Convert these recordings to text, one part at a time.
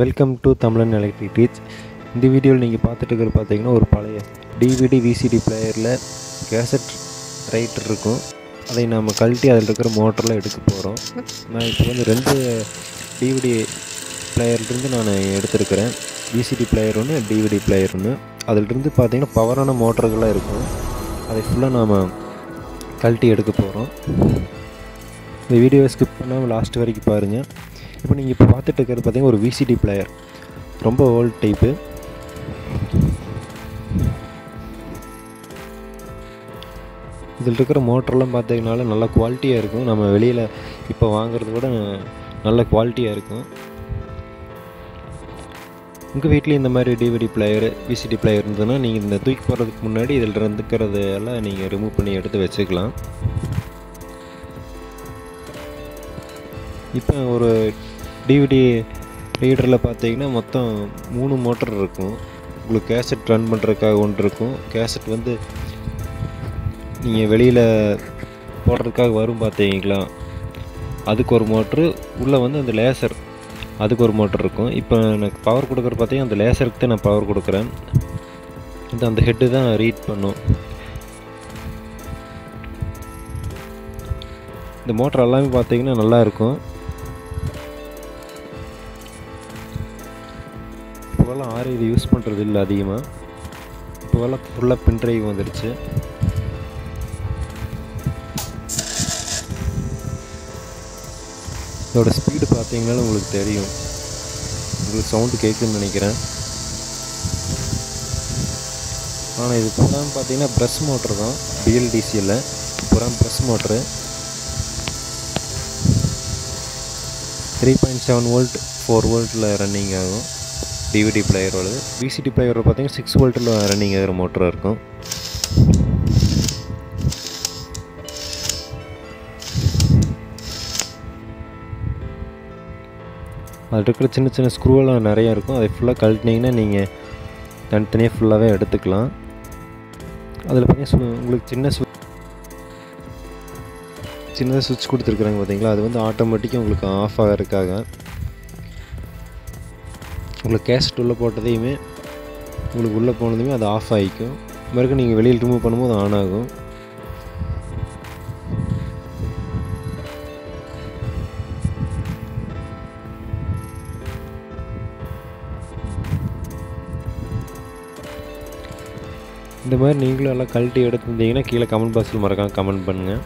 Welcome to Tamizhan electric teach இந்த வீடியோவில் நீங்கள் பார்த்துட்டு இருக்கிற பார்த்தீங்கன்னா ஒரு பழைய டிவிடி விசிடி பிளேயரில் கேசட் ரைட்டர் இருக்கும். அதை நம்ம கழட்டி அதில் இருக்கிற மோட்டரில் எடுக்க போகிறோம் நான் இப்போ வந்து ரெண்டு டிவிடி பிளேயர்லேருந்து நான் எடுத்திருக்கிறேன். விசிடி பிளேயர் ஒன்று டிவிடி பிளேயர் ஒன்று அதிலிருந்து பார்த்தீங்கன்னா பவரான மோட்டர்கள்லாம் இருக்கும். அதை ஃபுல்லாக நாம் கழட்டி எடுக்க போகிறோம் இந்த வீடியோவை ஸ்கிப் பண்ணாமல் லாஸ்ட் வரைக்கும் பாருங்கள் இப்போ நீங்கள் இப்போ பார்த்துட்டு இருக்கிறது பார்த்தீங்கன்னா ஒரு விசிடி பிளேயர் ரொம்ப ஓல்ட் டைப்பு இதில் இருக்கிற மோட்டர்லாம் பார்த்தீங்கனால நல்ல குவாலிட்டியாக இருக்கும். நம்ம வெளியில் இப்போ வாங்குறத விட நல்ல குவாலிட்டியாக இருக்கும். உங்கள் வீட்லேயும் இந்த மாதிரி டிவிடி பிளேயரு விசிடி பிளேயர் இருந்ததுன்னா நீங்கள் இந்த தூக்கி போகிறதுக்கு முன்னாடி இதில் இருந்துக்கிறது எல்லாம் நீங்கள் ரிமூவ் பண்ணி எடுத்து வச்சுக்கலாம். இப்போ ஒரு டிவிடி ரீடரில் பார்த்தீங்கன்னா மொத்தம் மூணு மோட்டர் இருக்கும். உங்களுக்கு கேசட் ரன் பண்ணுறதுக்காக ஒன்று இருக்கும். கேசட் வந்து நீங்கள் வெளியில் போடுறதுக்காக வரும் பார்த்தீங்களா? அதுக்கு ஒரு மோட்ரு உள்ளே வந்து அந்த லேசர் அதுக்கு ஒரு மோட்டர் இருக்கும். இப்போ எனக்கு பவர் கொடுக்குற பார்த்தீங்கன்னா அந்த லேசருக்கு தான் நான் பவர் கொடுக்குறேன். இந்த அந்த ஹெட்டு தான் ரீட் பண்ணும். இந்த மோட்டர் எல்லாமே பார்த்தீங்கன்னா நல்லாயிருக்கும் இப்போவெல்லாம் ஆறு இது யூஸ் பண்ணுறது இல்லை அதிகமாக இப்போவெல்லாம் ஃபுல்லாக பின் ட்ரைவ் வந்துடுச்சு. இதோட ஸ்பீடு பார்த்தீங்கன்னா உங்களுக்கு தெரியும். உங்களுக்கு சவுண்டு கேட்குன்னு நினைக்கிறேன். ஆனால் இது பூரா பார்த்தீங்கன்னா ப்ரெஸ் மோட்ரு தான். பிஎல்டிசியில் பூரா brush motor three point seven volt four வோல்ட்டில் ரன்னிங் ஆகும். டிவிடி பிளேயரோட விசிடி பிளேயர் பார்த்தீங்கன்னா சிக்ஸ் வோல்ட்டில் ரன்னிங் ஆகிற மோட்டராக இருக்கும். அதில் இருக்கிற சின்ன சின்ன ஸ்க்ரூவெல்லாம் நிறையா இருக்கும். அதை ஃபுல்லாக கழட்டினீங்கன்னா நீங்கள் தனித்தனியாக ஃபுல்லாகவே எடுத்துக்கலாம். அதில் பார்த்தீங்கன்னா உங்களுக்கு சின்ன ஸ்வி சின்னதாக சுவிட்ச் கொடுத்துருக்குறாங்க பார்த்தீங்களா அது வந்து ஆட்டோமேட்டிக்காக உங்களுக்கு ஆஃப் ஆகிறதுக்காக. உங்களுக்கு கேசட் உள்ளே போட்டதையுமே உங்களுக்கு உள்ளே போனதுமே அது ஆஃப் ஆகிக்கும் மறுக்க நீங்கள் வெளியில் ரிமூவ் பண்ணும்போது ஆன் ஆகும். இந்த மாதிரி நீங்களும் எல்லாம் கழட்டி எடுத்துருந்தீங்கன்னா கீழே கமெண்ட் பாக்ஸில் மறக்காமல் கமெண்ட் பண்ணுங்கள்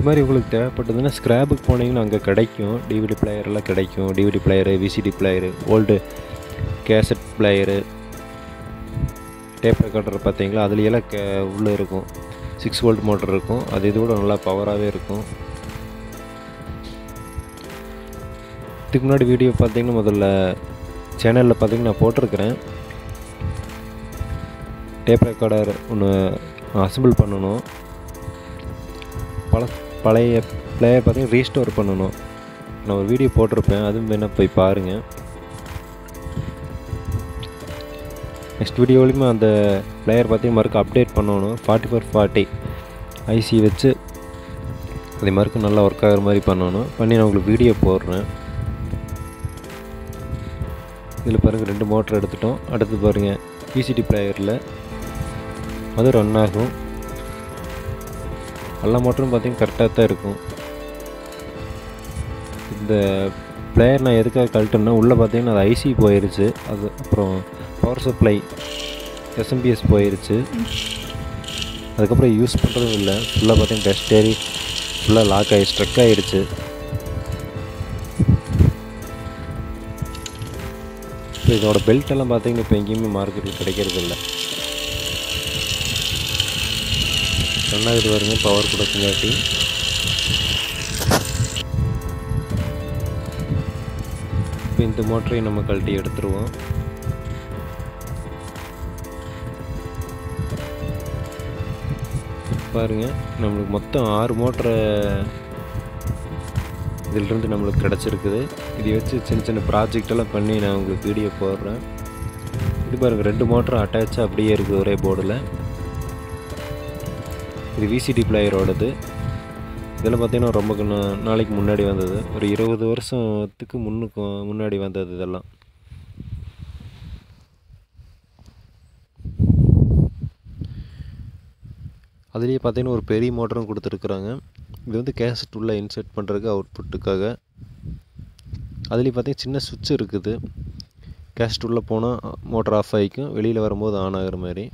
இது மாதிரி உங்களுக்கு தேவைப்பட்டதுன்னா ஸ்க்ராபுக்கு போனீங்கன்னா அங்கே கிடைக்கும். டிவிடி பிளேயரெல்லாம் கிடைக்கும். DVD player VCD player old cassette player tape recorder பார்த்தீங்களா? அதுலையெல்லாம் கே உள்ளே இருக்கும். சிக்ஸ் வோல்ட் மோட்டர் இருக்கும். அது இது கூட நல்லா பவராகவே இருக்கும். இதுக்கு முன்னாடி வீடியோ பார்த்தீங்கன்னா முதல்ல சேனலில் பார்த்தீங்கன்னா நான் போட்டிருக்கிறேன். டேப் ரெக்கார்டர் ஒன்று அசம்பிள் பண்ணணும். பல பழைய பிளேயர் பார்த்தீங்கன்னா ரீஸ்டோர் பண்ணணும். நான் ஒரு வீடியோ போட்டிருப்பேன். அதுவும் வேணால் போய் பாருங்கள் நெக்ஸ்ட் வீடியோலையுமே அந்த பிளேயர் பார்த்தீங்கன்னா மறுக்க அப்டேட் பண்ணணும். ஃபார்ட்டி ஃபோர் ஃபார்ட்டி ஐசி வச்சு அதே மறுக்க நல்லா ஒர்க் ஆகிற மாதிரி பண்ணணும். பண்ணி நான் உங்களுக்கு வீடியோ போடுறேன். இதில் பாருங்கள் ரெண்டு மோட்டர் எடுத்துட்டோம். அடுத்து பாருங்கள் பிசிடி பிளேயரில் அது ரன் ஆகும். எல்லா மோட்டரும் பார்த்திங்கன்னா கரெக்டாக தான் இருக்கும். இந்த பிளேயர் நான் எதுக்காக கழட்டேன்னா உள்ளே பார்த்தீங்கன்னா அது ஐசி போயிருச்சு. அது அப்புறம் பவர் சப்ளை எஸ்எம்பிஎஸ் போயிருச்சு. அதுக்கப்புறம் யூஸ் பண்ணுறதும் இல்லை. ஃபுல்லாக பார்த்தீங்கன்னா டஸ்ட் ஏறி ஃபுல்லாக லாக் ஆகி ஸ்ட்ரக் ஆகிடுச்சு இப்போ இதோட பெல்ட் எல்லாம் பார்த்தீங்கன்னா இப்போ எங்கேயுமே மார்க்கெட்டில் கிடைக்கிறது இல்லை ரெண்டாவது வருங்க பவர் கொடுக்குங்காட்டி இப்போ இந்த மோட்டரையும் நம்ம கழட்டி எடுத்துருவோம். பாருங்க நம்மளுக்கு மொத்தம் ஆறு மோட்டரை இதிலிருந்து நம்மளுக்கு கிடச்சிருக்குது. இதை வச்சு சின்ன சின்ன ப்ராஜெக்டெல்லாம் பண்ணி நான் உங்களுக்கு வீடியோ போடுறேன். இது பாருங்கள் ரெண்டு மோட்டரும் அட்டாச்சாக அப்படியே இருக்குது ஒரே போர்டில் இது விசிடி பிளேயரோடது இதெல்லாம் பார்த்தீங்கன்னா ரொம்ப நாளைக்கு முன்னாடி வந்தது. ஒரு இருபது வருஷத்துக்கு முன்னுக்கு முன்னாடி வந்தது இதெல்லாம். அதுலேயே பார்த்தீங்கன்னா ஒரு பெரிய மோட்டரும் கொடுத்துருக்குறாங்க. இது வந்து கேசட் உள்ள இன்செர்ட் பண்ணுறதுக்கு அவுட்புட்டுக்காக. அதுலேயும் பார்த்தீங்கன்னா சின்ன சுவிட்ச் இருக்குது. கேசட் உள்ளே போனால் மோட்டர் ஆஃப் ஆகிக்கும். வெளியில் வரும்போது ஆன் ஆகுற மாதிரி.